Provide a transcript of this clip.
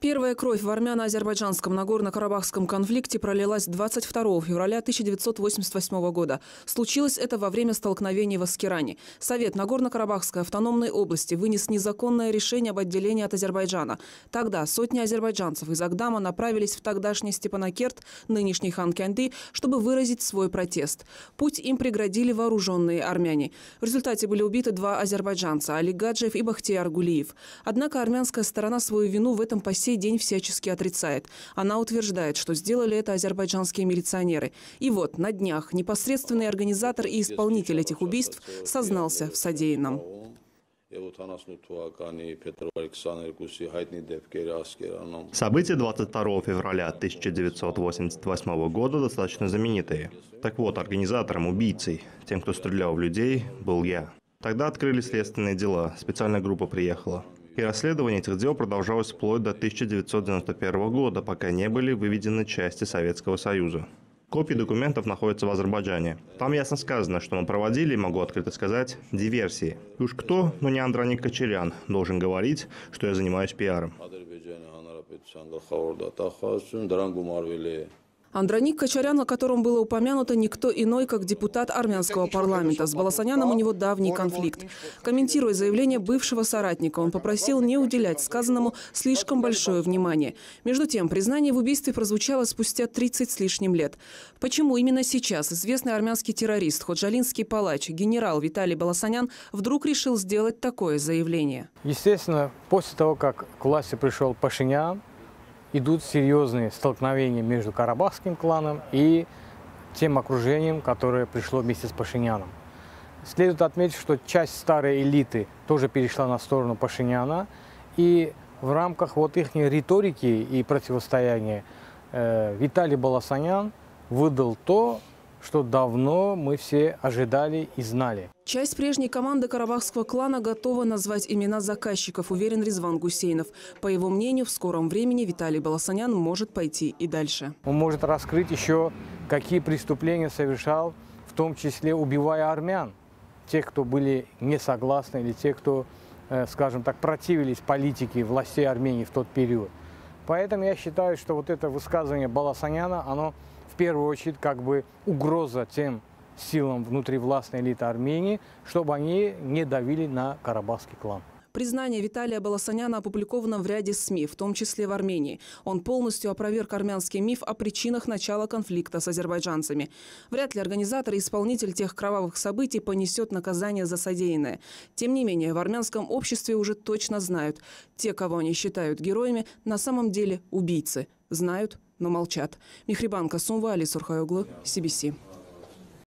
Первая кровь в армяно-азербайджанском Нагорно-Карабахском конфликте пролилась 22 февраля 1988 года. Случилось это во время столкновений в Аскеране. Совет Нагорно-Карабахской автономной области вынес незаконное решение об отделении от Азербайджана. Тогда сотни азербайджанцев из Агдама направились в тогдашний Степанакерт, нынешний Ханкянды, чтобы выразить свой протест. Путь им преградили вооруженные армяне. В результате были убиты два азербайджанца – Али Гаджиев и Бахтияр Гулиев. Однако армянская сторона свою вину в этом поселке сей день всячески отрицает. Она утверждает, что сделали это азербайджанские милиционеры. И вот на днях непосредственный организатор и исполнитель этих убийств сознался в содеянном. События 22 февраля 1988 года достаточно знаменитые. Так вот, организатором, убийцей, тем, кто стрелял в людей, был я. Тогда открыли следственные дела, специальная группа приехала. И расследование этих дел продолжалось вплоть до 1991 года, пока не были выведены части Советского Союза. Копии документов находятся в Азербайджане. Там ясно сказано, что мы проводили, могу открыто сказать, диверсии. И уж кто, но не Андроник Кочерян, должен говорить, что я занимаюсь пиаром. Андроник Качарян, о котором было упомянуто, никто иной, как депутат армянского парламента. С Баласаняном у него давний конфликт. Комментируя заявление бывшего соратника, он попросил не уделять сказанному слишком большое внимание. Между тем, признание в убийстве прозвучало спустя 30 с лишним лет. Почему именно сейчас известный армянский террорист, ходжалинский палач, генерал Виталий Баласанян вдруг решил сделать такое заявление? Естественно, после того, как к власти пришел Пашинян, идут серьезные столкновения между Карабахским кланом и тем окружением, которое пришло вместе с Пашиняном. Следует отметить, что часть старой элиты тоже перешла на сторону Пашиняна, и в рамках вот их риторики и противостояния э, Виталий Баласанян выдал то, что давно мы все ожидали и знали. Часть прежней команды карабахского клана готова назвать имена заказчиков, уверен Резван Гусейнов. По его мнению, в скором времени Виталий Баласанян может пойти и дальше. Он может раскрыть еще, какие преступления совершал, в том числе убивая армян, тех, кто были не согласны или тех, кто, э, скажем так, противились политике властей Армении в тот период. Поэтому я считаю, что вот это высказывание Баласаняна, оно в первую очередь как бы угроза тем силам внутривластной элиты Армении, чтобы они не давили на карабахский клан. Признание Виталия Баласаняна опубликовано в ряде СМИ, в том числе в Армении. Он полностью опроверг армянский миф о причинах начала конфликта с азербайджанцами. Вряд ли организатор и исполнитель тех кровавых событий понесет наказание за содеянное. Тем не менее, в армянском обществе уже точно знают. Те, кого они считают героями, на самом деле убийцы. Знают, но молчат. Михрибанка Сумва, Али Сурхайоглу, CBC.